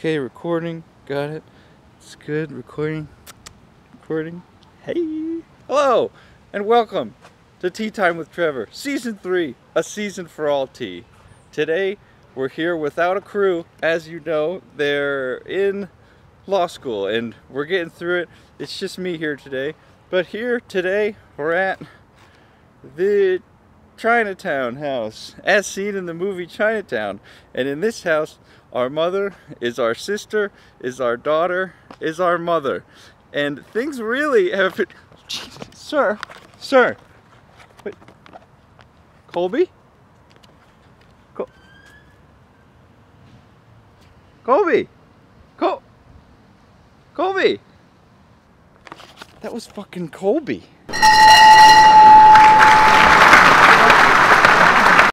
Okay, recording. Got it. It's good. Recording. Recording. Hey. Hello, and welcome to Tea Time with Trevor, Season 3, a season for all tea. Today, we're here without a crew. As you know, they're in law school, and we're getting through it. It's just me here today. But here today, we're at the Chinatown house, as seen in the movie Chinatown. And in this house, our mother is our sister, is our daughter, is our mother. And things really have... Sir, sir. Wait. Colby? Col Colby! Col Colby! That was fucking Colby.